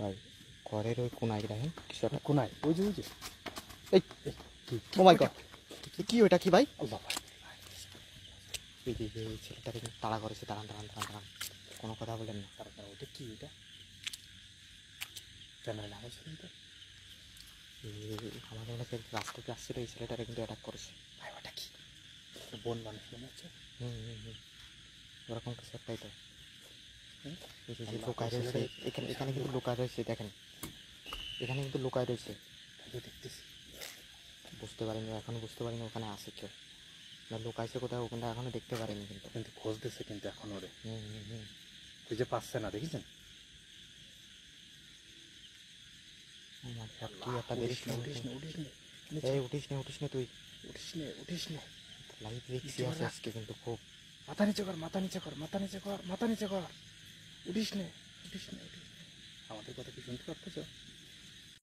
ভাই ঘরের ওই কোনায় দেখেন কিছু একটা কোনায়। ওই যে ওই যে। এই ও মাই গড। কি ওটা কি ভাই? আল্লাহ ভাই এই যে এই ছেলেটাকে কিন্তু তাড়া করেছে দাঁড়ান দাঁড়ান দাঁড়ান দাঁড়ান। কোনো কথা বলেন না। তারপর ওটা কি এটা? কেন আছে কিন্তু আমাদের মনে হচ্ছে রাস্তাতে আসছিল এই ছেলেটাকে কিন্তু অ্যাটাক করেছে। ভাই ওটা কি? বোন মানুষ মনে হচ্ছে। হুম হুম হুম। ওরকম কিছু একটাই তো হুম? এই যে- যে আল্লাহ, লুকায় রয়েছে এখানে এখানে কিন্তু লুকায় রয়েছে দেখেন। এখানে কিন্তু লুকায় রয়েছে। দেখতেছি। বুঝতে পারিনি এখনও বুঝতে পারিনি ওখানে আছে কেউ। না লুকাইছে কোথায় ওখানে এখনও দেখতে পারিনি কিন্তু। কিন্তু খোঁজ দিচ্ছে কিন্তু এখন ওরে। হুম হুম হুম। যে পাচ্ছে না দেখেছেন? উঠিস না উঠিস না তুই। উঠিস নে উঠিস নে। লাইভ দেখছি আজকে কিন্তু খুব। মাথা নিচে কর মাথা নিচে কর মাথা নিচে কর মাথা নিচে কর। উঠিস না উঠিস না উঠিস আমাদের কথা কি শুনতে পারতেছ